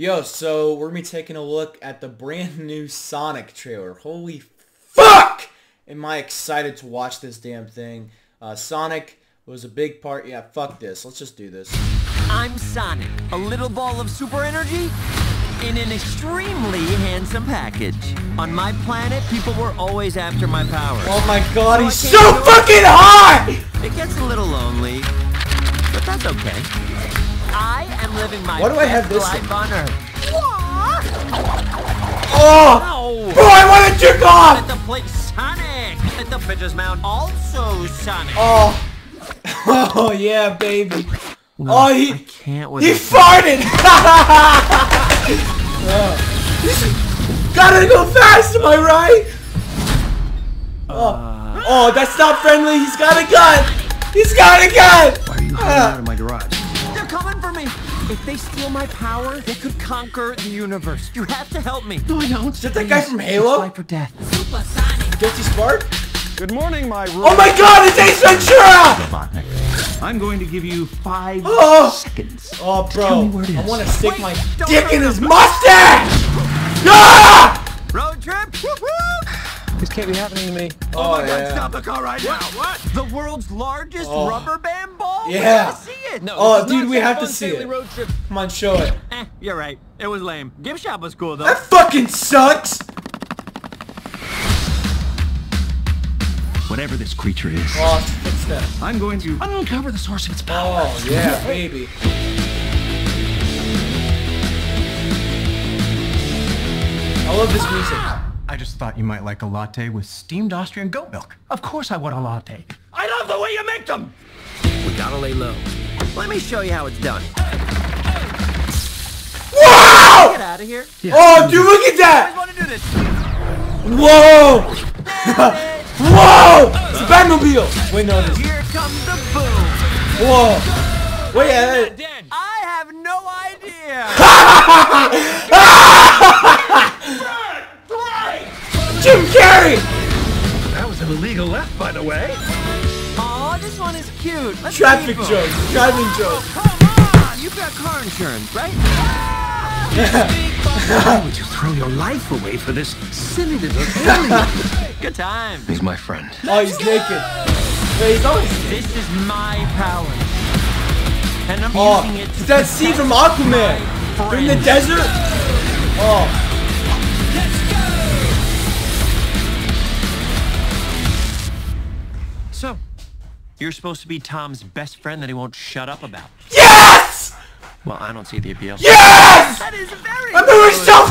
Yo, so we're gonna be taking a look at the brand new Sonic trailer. Holy fuck! Am I excited to watch this damn thing? Uh, Sonic was a big part. Yeah, fuck this. Let's just do this. I'm Sonic, a little ball of super energy in an extremely handsome package. On my planet, people were always after my powers. Oh my god, So he's so fucking hot! It gets a little lonely, but that's okay. I living my Why do I have this life on Earth. Oh! Bro, I want to jerk off! Let the place Sonic! Let the bitches mount also Sonic! Oh. Oh, yeah, baby. oh, he... I can't with He farted! Gotta go fast, am I right? Oh, oh, that's not friendly. He's got a gun. He's got a gun. Why are you coming Ah. out of my garage? They're coming for me! If they steal my power, they could conquer the universe. You have to help me. No, I don't. Is that that guy from Halo? Fight or death. Guilty Spark? Good morning, my room. Oh my God! It's Ace Ventura! Robotnik. I'm going to give you five Oh. seconds. Oh, Tell me bro, where it I want to stick Wait, my dick in his mustache. Ah! Road trip? This can't be happening to me. Oh, my God, stop the car right now! What? The world's largest Oh. rubber band ball? Yeah. I see it. No. Oh, dude, we have to see it. road trip. Come on, show it. Eh, you're right. It was lame. Gift shop was cool though. That fucking sucks. Whatever this creature is, Oh, footstep. I'm going to uncover the source of its power. Oh, yeah, baby. I love this music. I just thought you might like a latte with steamed Austrian goat milk. Of course I want a latte. I love the way you make them! We gotta lay low. Let me show you how it's done. Wow! Get out of here. Oh, dude, look at I that! want to do this. Whoa! Whoa! It's a Batmobile! Wait, no, this. Here comes the boom. Whoa! Wait, Dead. I have no idea. Jim Carrey! That was an illegal left, by the way. Aw, this one is cute. Let's Traffic joke. Driving joke. Come on, you've got car insurance, right? Why would you throw your life away for this silly little alien? Good time. He's my friend. Oh, he's naked. Wait, he's always. This is my power. And I'm Oh, using it it's to that scene from Aquaman. They're the desert. Oh, you're supposed to be Tom's best friend that he won't shut up about. yes! Well, I don't see the appeal. Yes! That is very I'm doing good. so